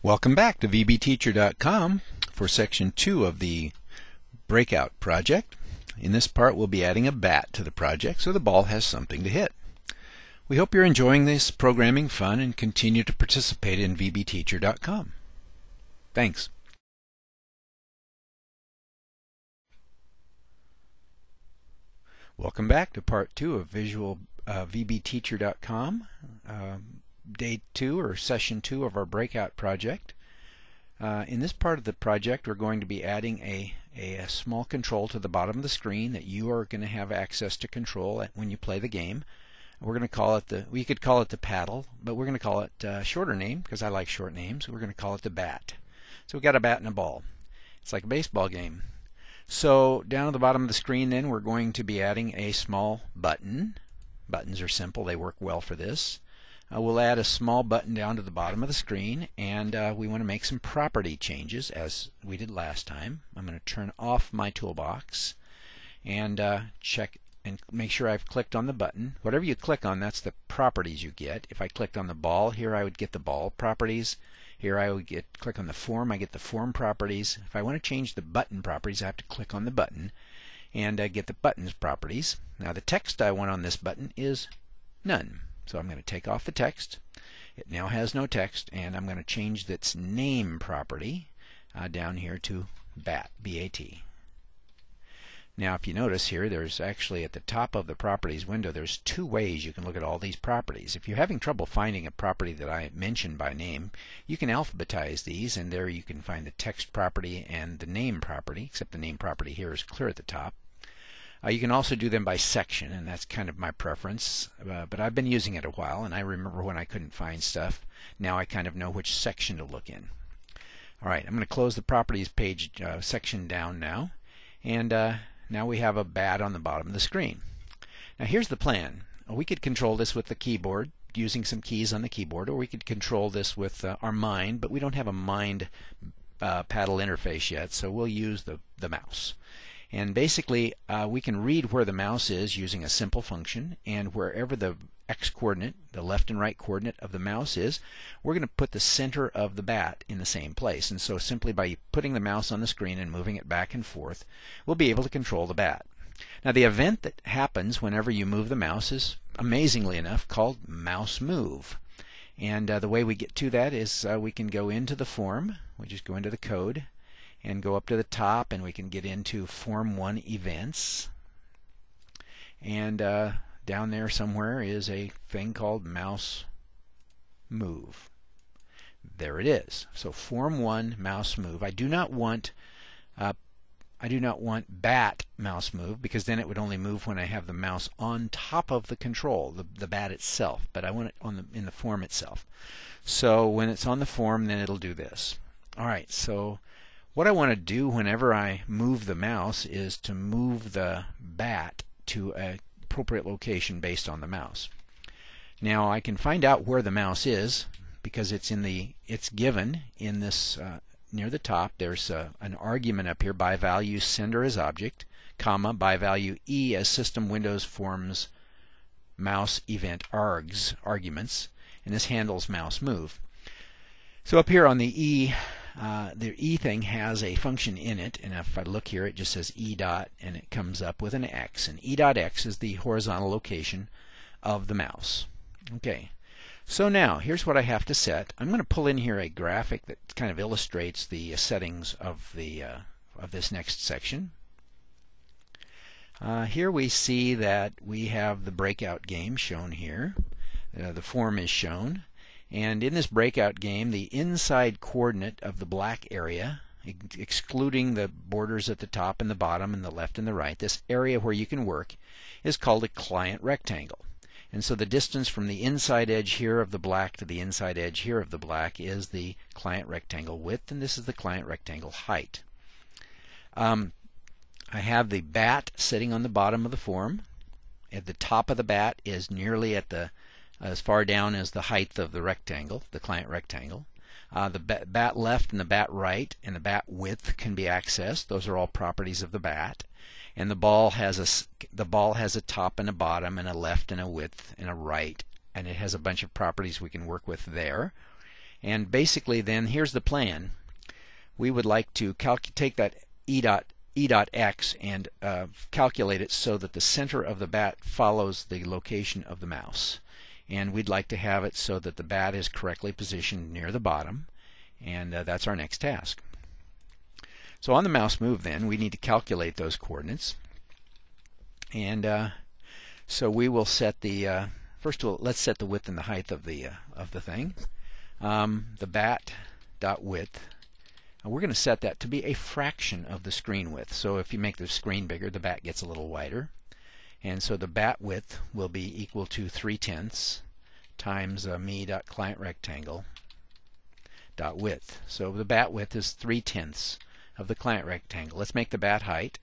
Welcome back to VBTeacher.com for section 2 of the breakout project. In this part we'll be adding a bat to the project so the ball has something to hit. We hope you're enjoying this programming fun and continue to participate in VBTeacher.com. Thanks. Welcome back to part 2 of Visual uh, VBTeacher.com. Uh, day two or session two of our breakout project. Uh, in this part of the project we're going to be adding a, a, a, small control to the bottom of the screen that you are going to have access to control when you play the game. We're going to call it the, we could call it the paddle, but we're going to call it a uh, shorter name because I like short names. We're going to call it the bat. So we've got a bat and a ball. It's like a baseball game. So down at the bottom of the screen then we're going to be adding a small button. Buttons are simple, they work well for this. Uh, we'll add a small button down to the bottom of the screen and uh, we want to make some property changes as we did last time. I'm going to turn off my toolbox and uh, check and make sure I've clicked on the button. Whatever you click on that's the properties you get. If I clicked on the ball here I would get the ball properties. Here I would get click on the form I get the form properties. If I want to change the button properties I have to click on the button and uh, get the buttons properties. Now the text I want on this button is none. So I'm going to take off the text. It now has no text, and I'm going to change its name property uh, down here to BAT, B-A-T. Now if you notice here, there's actually at the top of the properties window, there's two ways you can look at all these properties. If you're having trouble finding a property that I mentioned by name, you can alphabetize these, and there you can find the text property and the name property, except the name property here is clear at the top. Uh, you can also do them by section, and that's kind of my preference. Uh, but I've been using it a while, and I remember when I couldn't find stuff. Now I kind of know which section to look in. All right, I'm going to close the properties page uh, section down now, and uh, now we have a bat on the bottom of the screen. Now here's the plan. We could control this with the keyboard using some keys on the keyboard, or we could control this with uh, our mind, but we don't have a mind uh, paddle interface yet, so we'll use the, the mouse. And basically, uh, we can read where the mouse is using a simple function, and wherever the x coordinate, the left and right coordinate of the mouse is, we're going to put the center of the bat in the same place. And so simply by putting the mouse on the screen and moving it back and forth, we'll be able to control the bat. Now the event that happens whenever you move the mouse is, amazingly enough, called mouse move. And uh, the way we get to that is uh, we can go into the form, we just go into the code, and go up to the top and we can get into Form 1 events. And uh, down there somewhere is a thing called mouse move. There it is. So Form 1 mouse move. I do not want uh, I do not want bat mouse move because then it would only move when I have the mouse on top of the control, the, the bat itself, but I want it on the in the form itself. So when it's on the form then it'll do this. Alright, so what I want to do whenever I move the mouse is to move the bat to an appropriate location based on the mouse. Now I can find out where the mouse is because it's in the it's given in this uh, near the top. There's uh, an argument up here by value sender as object, comma by value e as system Windows forms mouse event args arguments, and this handles mouse move. So up here on the e uh, the E thing has a function in it, and if I look here, it just says E dot, and it comes up with an X, and E dot X is the horizontal location of the mouse. Okay, so now here's what I have to set. I'm going to pull in here a graphic that kind of illustrates the settings of the uh, of this next section. Uh, here we see that we have the breakout game shown here. Uh, the form is shown. And in this breakout game, the inside coordinate of the black area, excluding the borders at the top and the bottom and the left and the right, this area where you can work, is called a client rectangle. And so the distance from the inside edge here of the black to the inside edge here of the black is the client rectangle width, and this is the client rectangle height. Um, I have the bat sitting on the bottom of the form. At the top of the bat is nearly at the as far down as the height of the rectangle, the client rectangle. Uh, the bat left and the bat right and the bat width can be accessed. Those are all properties of the bat. And the ball has a the ball has a top and a bottom and a left and a width and a right, and it has a bunch of properties we can work with there. And basically then here's the plan. We would like to take that e dot e dot x and uh, calculate it so that the center of the bat follows the location of the mouse. And we'd like to have it so that the bat is correctly positioned near the bottom. And uh, that's our next task. So on the mouse move then, we need to calculate those coordinates. And uh, so we will set the, uh, first of all, let's set the width and the height of the, uh, of the thing. Um, the bat dot width we're going to set that to be a fraction of the screen width. So if you make the screen bigger, the bat gets a little wider. And so the bat width will be equal to 3 tenths times uh, me dot client rectangle dot width. So the bat width is 3 tenths of the client rectangle. Let's make the bat height,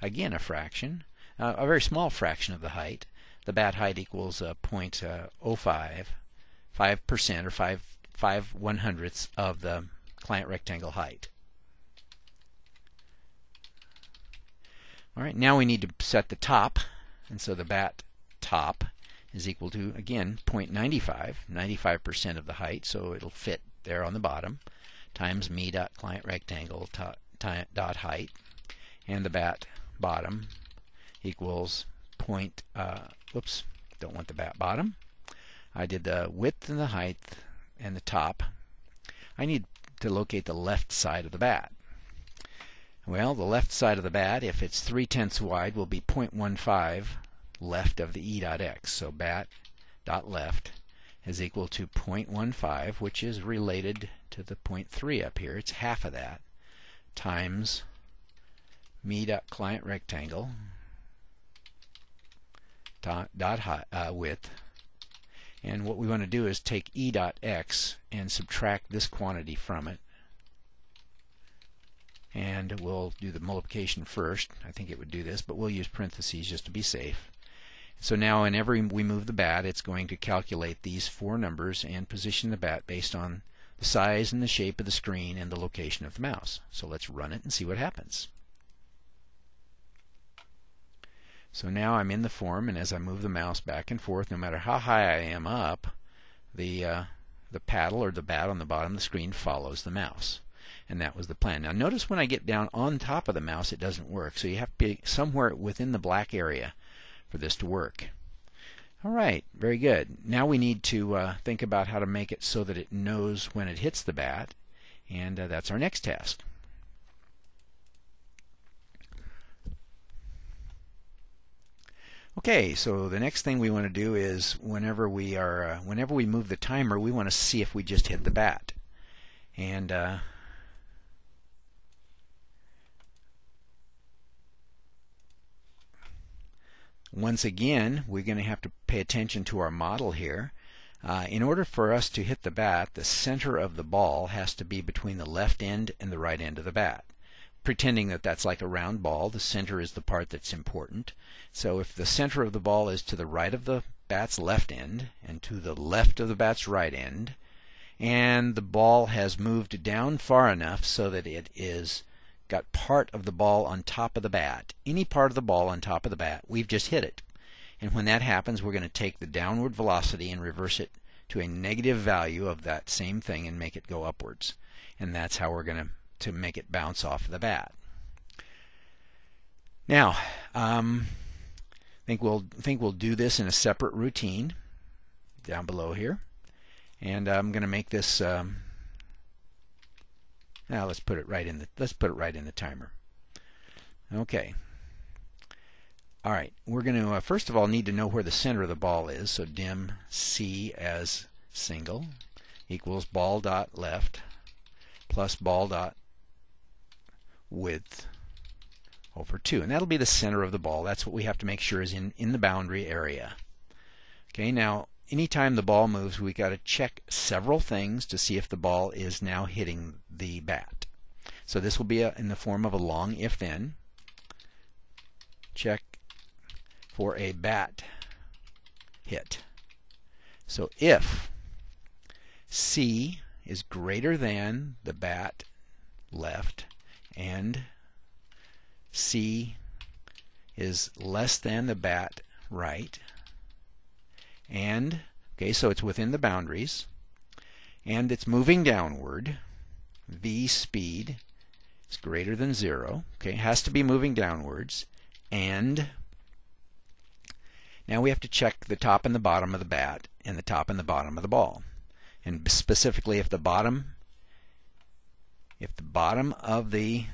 again a fraction, uh, a very small fraction of the height. The bat height equals uh, 0.05, 5% or 5, 5 one hundredths of the client rectangle height. All right, now we need to set the top, and so the bat top is equal to, again, 0.95, 95% of the height, so it'll fit there on the bottom, times me dot client rectangle dot height, and the bat bottom equals point, uh, whoops, don't want the bat bottom. I did the width and the height and the top. I need to locate the left side of the bat. Well, the left side of the bat, if it's 3 tenths wide, will be 0.15 left of the e dot x. So bat dot left is equal to 0.15, which is related to the 0.3 up here. It's half of that, times me dot client rectangle dot, dot high, uh, width and what we want to do is take e dot x and subtract this quantity from it. And we'll do the multiplication first. I think it would do this, but we'll use parentheses just to be safe. So now whenever we move the bat, it's going to calculate these four numbers and position the bat based on the size and the shape of the screen and the location of the mouse. So let's run it and see what happens. So now I'm in the form, and as I move the mouse back and forth, no matter how high I am up, the uh, the paddle or the bat on the bottom of the screen follows the mouse. And that was the plan. Now notice when I get down on top of the mouse it doesn't work. So you have to be somewhere within the black area for this to work. Alright, very good. Now we need to uh, think about how to make it so that it knows when it hits the bat. And uh, that's our next task. Okay, so the next thing we want to do is whenever we are uh, whenever we move the timer, we want to see if we just hit the bat. And uh, once again, we're going to have to pay attention to our model here. Uh, in order for us to hit the bat, the center of the ball has to be between the left end and the right end of the bat pretending that that's like a round ball. The center is the part that's important. So if the center of the ball is to the right of the bat's left end and to the left of the bat's right end, and the ball has moved down far enough so that it is got part of the ball on top of the bat, any part of the ball on top of the bat, we've just hit it. And when that happens, we're going to take the downward velocity and reverse it to a negative value of that same thing and make it go upwards. And that's how we're going to to make it bounce off the bat. Now, um, I think we'll think we'll do this in a separate routine down below here, and I'm going to make this. Um, now let's put it right in the let's put it right in the timer. Okay. All right, we're going to uh, first of all need to know where the center of the ball is. So dim C as single equals ball dot left plus ball dot width over 2. And that'll be the center of the ball. That's what we have to make sure is in, in the boundary area. Okay, now anytime the ball moves, we got to check several things to see if the ball is now hitting the bat. So this will be a, in the form of a long if then. Check for a bat hit. So if C is greater than the bat left and C is less than the bat right and okay so it's within the boundaries and it's moving downward, v speed is greater than 0. Okay, has to be moving downwards. And now we have to check the top and the bottom of the bat and the top and the bottom of the ball. And specifically if the bottom if the bottom of the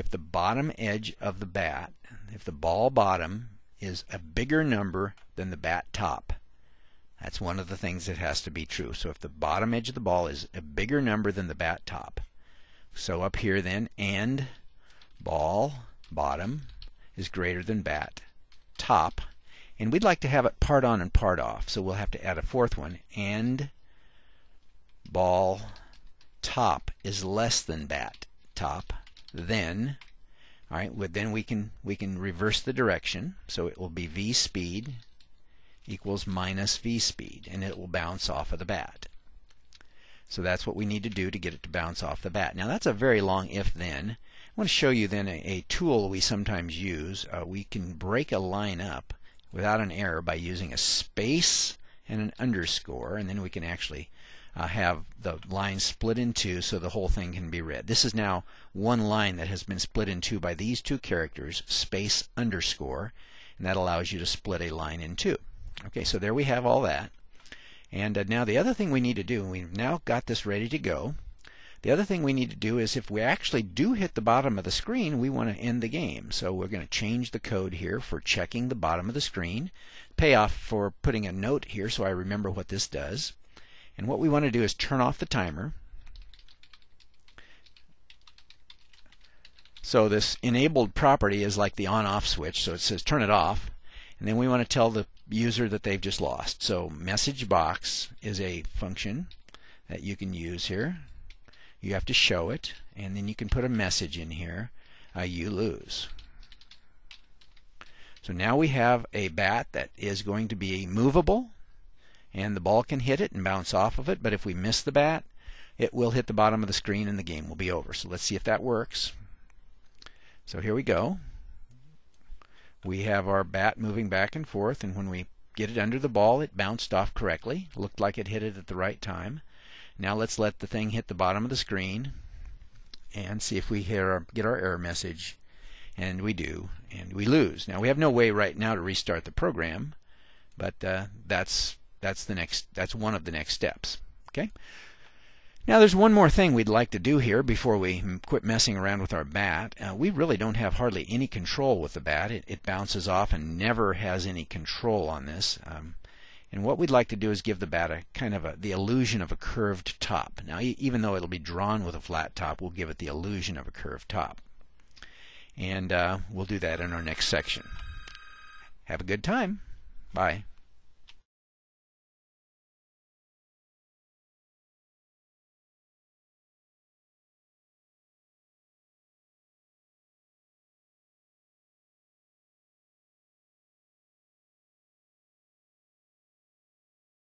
if the bottom edge of the bat, if the ball bottom is a bigger number than the bat top, that's one of the things that has to be true. So if the bottom edge of the ball is a bigger number than the bat top, so up here then, and ball bottom is greater than bat top, and we'd like to have it part on and part off, so we'll have to add a fourth one, and ball top is less than bat top, then all right, well, then we can we can reverse the direction, so it will be v speed equals minus v speed, and it will bounce off of the bat. So that's what we need to do to get it to bounce off the bat. Now that's a very long if-then. I want to show you then a, a tool we sometimes use. Uh, we can break a line up without an error by using a space and an underscore, and then we can actually uh, have the line split in two so the whole thing can be read. This is now one line that has been split in two by these two characters, space underscore, and that allows you to split a line in two. Okay, so there we have all that. And uh, now the other thing we need to do, we've now got this ready to go. The other thing we need to do is if we actually do hit the bottom of the screen, we want to end the game. So we're going to change the code here for checking the bottom of the screen. Payoff for putting a note here so I remember what this does. And what we want to do is turn off the timer. So this enabled property is like the on-off switch. So it says turn it off. And then we want to tell the user that they've just lost. So message box is a function that you can use here. You have to show it, and then you can put a message in here. Uh, you lose. So now we have a bat that is going to be movable, and the ball can hit it and bounce off of it, but if we miss the bat, it will hit the bottom of the screen and the game will be over. So let's see if that works. So here we go we have our bat moving back and forth, and when we get it under the ball, it bounced off correctly. Looked like it hit it at the right time. Now let's let the thing hit the bottom of the screen and see if we our, get our error message. And we do, and we lose. Now we have no way right now to restart the program, but uh, that's that's the next that's one of the next steps. Okay. Now there's one more thing we'd like to do here before we quit messing around with our bat. Uh, we really don't have hardly any control with the bat. It, it bounces off and never has any control on this. Um, and what we'd like to do is give the bat a kind of a, the illusion of a curved top. Now e even though it'll be drawn with a flat top, we'll give it the illusion of a curved top. And uh, we'll do that in our next section. Have a good time. Bye.